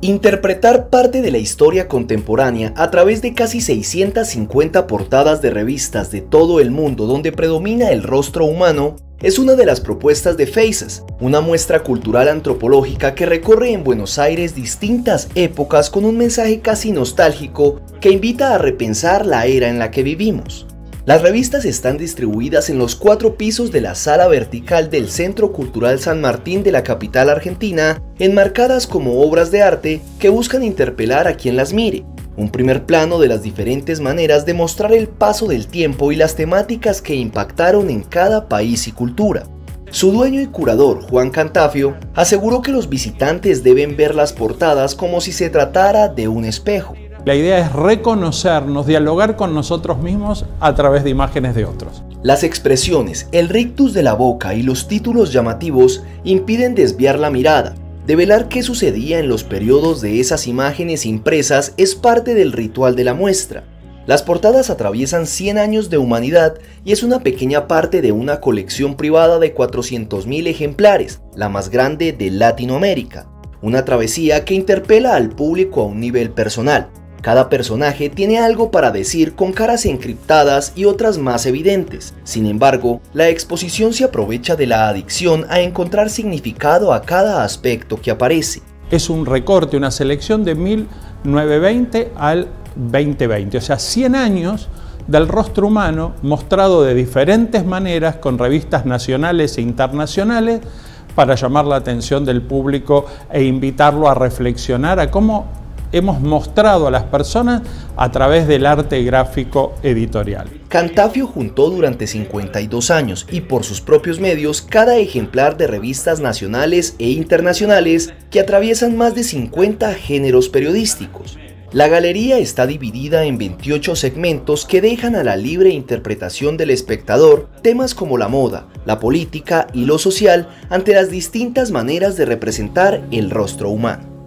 Interpretar parte de la historia contemporánea a través de casi 650 portadas de revistas de todo el mundo donde predomina el rostro humano es una de las propuestas de Faces, una muestra cultural antropológica que recorre en Buenos Aires distintas épocas con un mensaje casi nostálgico que invita a repensar la era en la que vivimos. Las revistas están distribuidas en los cuatro pisos de la sala vertical del Centro Cultural San Martín de la capital argentina, enmarcadas como obras de arte que buscan interpelar a quien las mire. Un primer plano de las diferentes maneras de mostrar el paso del tiempo y las temáticas que impactaron en cada país y cultura. Su dueño y curador, Juan Cantafio, aseguró que los visitantes deben ver las portadas como si se tratara de un espejo. La idea es reconocernos, dialogar con nosotros mismos a través de imágenes de otros. Las expresiones, el rictus de la boca y los títulos llamativos impiden desviar la mirada. Develar qué sucedía en los periodos de esas imágenes impresas es parte del ritual de la muestra. Las portadas atraviesan 100 años de humanidad y es una pequeña parte de una colección privada de 400.000 ejemplares, la más grande de Latinoamérica. Una travesía que interpela al público a un nivel personal, cada personaje tiene algo para decir con caras encriptadas y otras más evidentes. Sin embargo, la exposición se aprovecha de la adicción a encontrar significado a cada aspecto que aparece. Es un recorte, una selección de 1920 al 2020, o sea, 100 años del rostro humano mostrado de diferentes maneras con revistas nacionales e internacionales para llamar la atención del público e invitarlo a reflexionar a cómo hemos mostrado a las personas a través del arte gráfico editorial. Cantafio juntó durante 52 años y por sus propios medios cada ejemplar de revistas nacionales e internacionales que atraviesan más de 50 géneros periodísticos. La galería está dividida en 28 segmentos que dejan a la libre interpretación del espectador temas como la moda, la política y lo social ante las distintas maneras de representar el rostro humano.